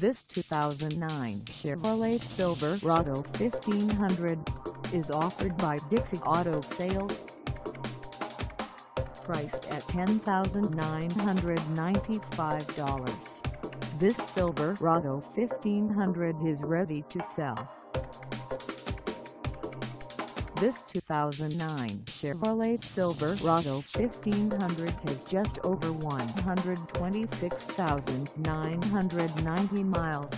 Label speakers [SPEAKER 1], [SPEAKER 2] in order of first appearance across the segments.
[SPEAKER 1] This 2009 Chevrolet Silverado 1500 is offered by Dixie Auto Sales. Priced at $10,995. This Silverado 1500 is ready to sell. This 2009 Chevrolet Silverado 1500 has just over 126,990 miles.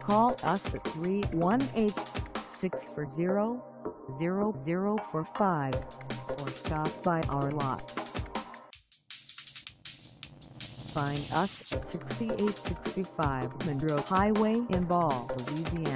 [SPEAKER 1] Call us at 318-640-0045 or stop by our lot. Find us at 6865 Monroe Highway in Ball, Louisiana